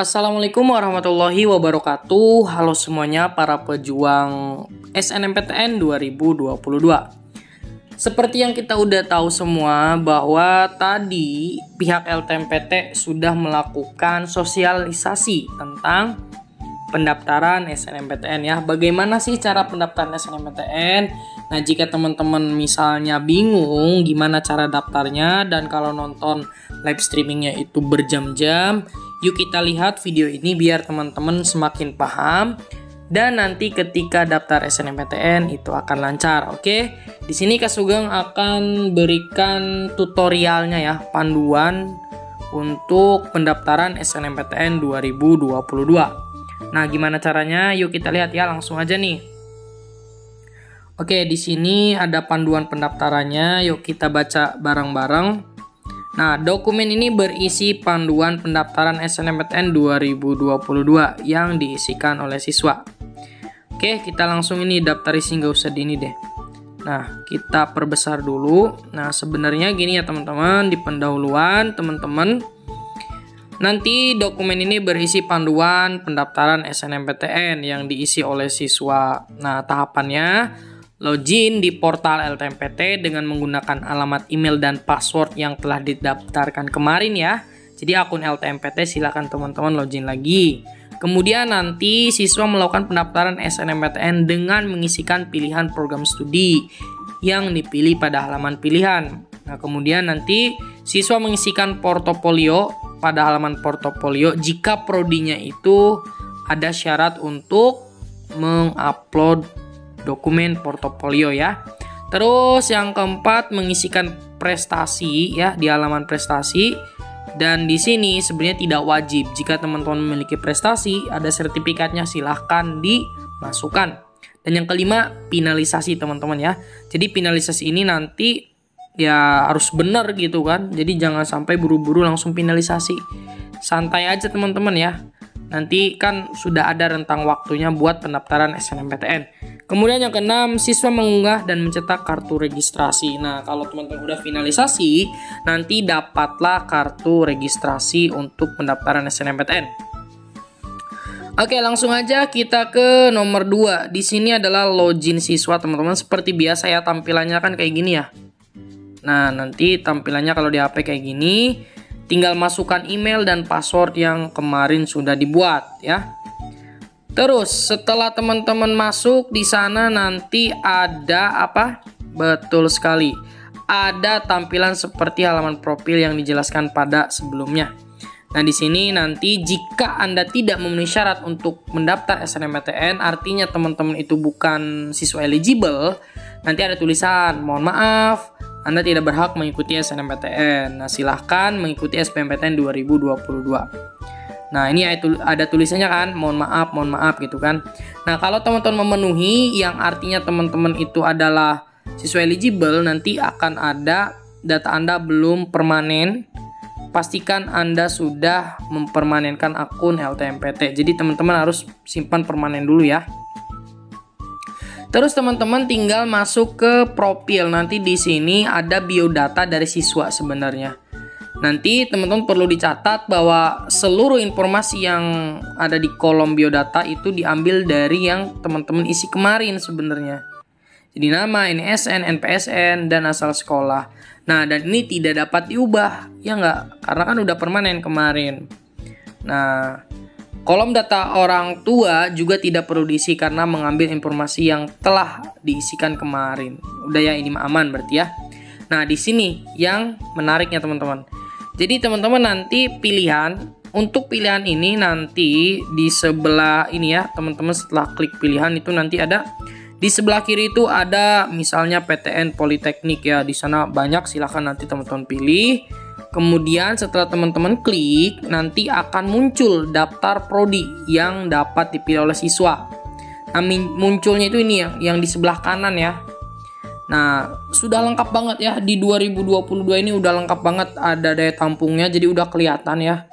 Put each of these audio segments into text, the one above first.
Assalamualaikum warahmatullahi wabarakatuh. Halo semuanya para pejuang SNMPTN 2022. Seperti yang kita udah tahu semua bahwa tadi pihak LTMPT sudah melakukan sosialisasi tentang pendaftaran SNMPTN ya. Bagaimana sih cara pendaftaran SNMPTN? Nah, jika teman-teman misalnya bingung gimana cara daftarnya dan kalau nonton live streamingnya itu berjam-jam, Yuk kita lihat video ini biar teman-teman semakin paham dan nanti ketika daftar SNMPTN itu akan lancar. Oke, di sini Kak Sugeng akan berikan tutorialnya ya, panduan untuk pendaftaran SNMPTN 2022. Nah, gimana caranya? Yuk kita lihat ya, langsung aja nih. Oke, di sini ada panduan pendaftarannya. Yuk kita baca bareng-bareng. Nah, dokumen ini berisi panduan pendaftaran SNMPTN 2022 yang diisikan oleh siswa. Oke, kita langsung ini daftar isi nggak usah ini deh. Nah, kita perbesar dulu. Nah, sebenarnya gini ya teman-teman, di pendahuluan teman-teman Nanti dokumen ini berisi panduan pendaftaran SNMPTN yang diisi oleh siswa. Nah, tahapannya login di portal LTMPT dengan menggunakan alamat email dan password yang telah didaftarkan kemarin ya. Jadi akun LTMPT silakan teman-teman login lagi. Kemudian nanti siswa melakukan pendaftaran SNMPTN dengan mengisikan pilihan program studi yang dipilih pada halaman pilihan. Nah, kemudian nanti siswa mengisikan portofolio pada halaman portofolio jika prodinya itu ada syarat untuk mengupload dokumen portofolio ya. Terus yang keempat mengisikan prestasi ya di halaman prestasi dan di sini sebenarnya tidak wajib jika teman-teman memiliki prestasi ada sertifikatnya silahkan dimasukkan. Dan yang kelima finalisasi teman-teman ya. Jadi finalisasi ini nanti ya harus benar gitu kan. Jadi jangan sampai buru-buru langsung finalisasi. Santai aja teman-teman ya. Nanti kan sudah ada rentang waktunya buat pendaftaran SNMPTN. Kemudian yang keenam, siswa mengunggah dan mencetak kartu registrasi. Nah, kalau teman-teman udah finalisasi, nanti dapatlah kartu registrasi untuk pendaftaran SNMPTN. Oke, langsung aja kita ke nomor 2. Di sini adalah login siswa, teman-teman. Seperti biasa ya, tampilannya kan kayak gini ya. Nah, nanti tampilannya kalau di HP kayak gini, tinggal masukkan email dan password yang kemarin sudah dibuat ya. Terus setelah teman-teman masuk di sana nanti ada apa? Betul sekali. Ada tampilan seperti halaman profil yang dijelaskan pada sebelumnya. Nah, di sini nanti jika Anda tidak memenuhi syarat untuk mendaftar SNMPTN, artinya teman-teman itu bukan siswa eligible, nanti ada tulisan, mohon maaf, Anda tidak berhak mengikuti SNMPTN. Nah, silahkan mengikuti SBMPTN 2022. Nah, ini ada tulisannya kan, mohon maaf, mohon maaf gitu kan. Nah, kalau teman-teman memenuhi yang artinya teman-teman itu adalah siswa eligible, nanti akan ada data Anda belum permanen. Pastikan Anda sudah mempermanenkan akun LTMPT. Jadi teman-teman harus simpan permanen dulu ya. Terus teman-teman tinggal masuk ke profil. Nanti di sini ada biodata dari siswa sebenarnya. Nanti teman-teman perlu dicatat bahwa seluruh informasi yang ada di kolom biodata itu diambil dari yang teman-teman isi kemarin sebenarnya. Jadi nama, NSN, NPSN, dan asal sekolah. Nah, dan ini tidak dapat diubah, ya nggak? Karena kan udah permanen kemarin. Nah, kolom data orang tua juga tidak perlu diisi karena mengambil informasi yang telah diisikan kemarin. Udah ya ini aman berarti ya. Nah, di sini yang menariknya teman-teman jadi teman-teman nanti pilihan untuk pilihan ini nanti di sebelah ini ya teman-teman setelah klik pilihan itu nanti ada di sebelah kiri itu ada misalnya PTN Politeknik ya di sana banyak silahkan nanti teman-teman pilih. Kemudian setelah teman-teman klik nanti akan muncul daftar prodi yang dapat dipilih oleh siswa. Nah munculnya itu ini yang yang di sebelah kanan ya Nah, sudah lengkap banget ya di 2022 ini udah lengkap banget ada daya tampungnya jadi udah kelihatan ya.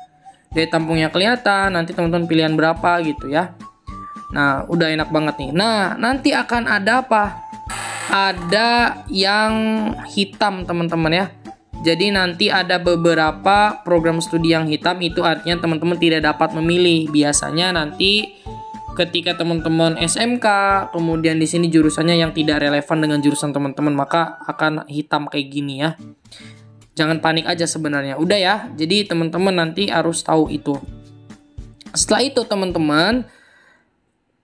Daya tampungnya kelihatan, nanti teman-teman pilihan berapa gitu ya. Nah, udah enak banget nih. Nah, nanti akan ada apa? Ada yang hitam teman-teman ya. Jadi nanti ada beberapa program studi yang hitam itu artinya teman-teman tidak dapat memilih. Biasanya nanti ketika teman-teman SMK, kemudian di sini jurusannya yang tidak relevan dengan jurusan teman-teman, maka akan hitam kayak gini ya. Jangan panik aja sebenarnya. Udah ya. Jadi teman-teman nanti harus tahu itu. Setelah itu teman-teman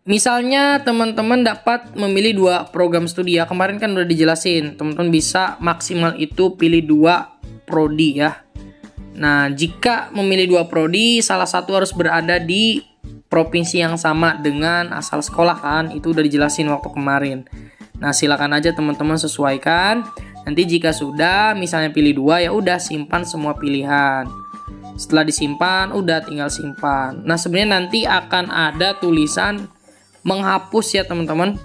Misalnya teman-teman dapat memilih dua program studi ya. Kemarin kan udah dijelasin, teman-teman bisa maksimal itu pilih dua prodi ya. Nah, jika memilih dua prodi, salah satu harus berada di provinsi yang sama dengan asal sekolah kan. Itu udah dijelasin waktu kemarin. Nah, silakan aja teman-teman sesuaikan. Nanti jika sudah misalnya pilih dua ya udah simpan semua pilihan. Setelah disimpan, udah tinggal simpan. Nah, sebenarnya nanti akan ada tulisan menghapus ya teman-teman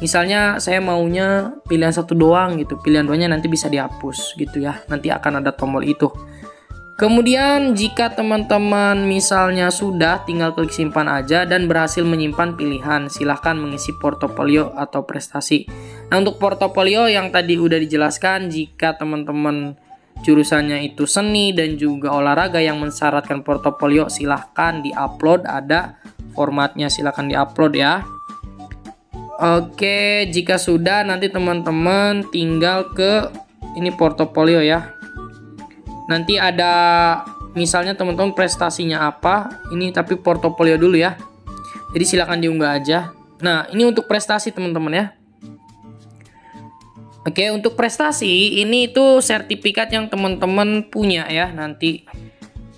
misalnya saya maunya pilihan satu doang gitu pilihan duanya nanti bisa dihapus gitu ya nanti akan ada tombol itu kemudian jika teman-teman misalnya sudah tinggal klik simpan aja dan berhasil menyimpan pilihan silahkan mengisi portofolio atau prestasi. Nah untuk portofolio yang tadi udah dijelaskan jika teman-teman jurusannya itu seni dan juga olahraga yang mensyaratkan portofolio silahkan diupload. Ada formatnya silahkan diupload ya. Oke jika sudah nanti teman-teman tinggal ke ini portofolio ya nanti ada misalnya teman-teman prestasinya apa ini tapi portofolio dulu ya jadi silahkan diunggah aja nah ini untuk prestasi teman-teman ya Oke, untuk prestasi ini itu sertifikat yang teman-teman punya ya nanti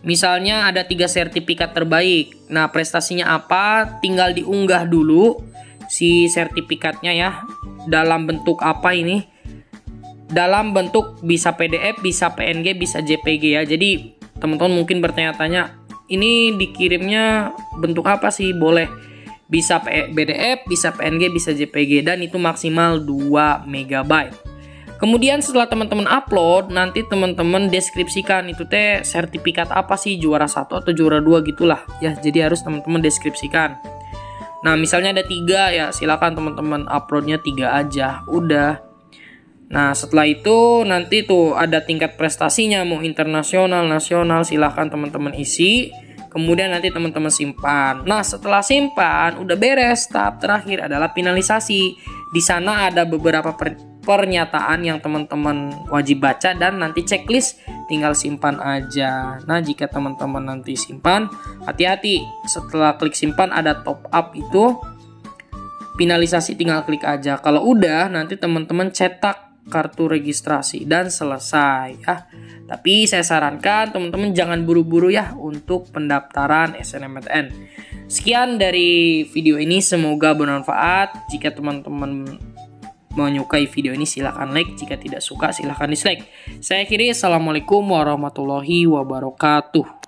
Misalnya ada tiga sertifikat terbaik. Nah, prestasinya apa? Tinggal diunggah dulu si sertifikatnya ya. Dalam bentuk apa ini? Dalam bentuk bisa PDF, bisa PNG, bisa JPG ya. Jadi, teman-teman mungkin bertanya-tanya, ini dikirimnya bentuk apa sih? Boleh bisa PDF, bisa PNG, bisa JPG dan itu maksimal 2 MB. Kemudian setelah teman-teman upload, nanti teman-teman deskripsikan itu teh sertifikat apa sih juara satu atau juara dua gitulah ya. Jadi harus teman-teman deskripsikan. Nah misalnya ada tiga ya silakan teman-teman uploadnya tiga aja. Udah. Nah setelah itu nanti tuh ada tingkat prestasinya mau internasional, nasional silahkan teman-teman isi. Kemudian nanti teman-teman simpan. Nah setelah simpan udah beres. Tahap terakhir adalah finalisasi. Di sana ada beberapa pernyataan yang teman-teman wajib baca dan nanti checklist tinggal simpan aja. Nah, jika teman-teman nanti simpan, hati-hati setelah klik simpan ada top up itu finalisasi tinggal klik aja. Kalau udah nanti teman-teman cetak kartu registrasi dan selesai ya. Tapi saya sarankan teman-teman jangan buru-buru ya untuk pendaftaran SNMPTN. Sekian dari video ini semoga bermanfaat. Jika teman-teman menyukai video ini silahkan like jika tidak suka silahkan dislike saya akhiri assalamualaikum warahmatullahi wabarakatuh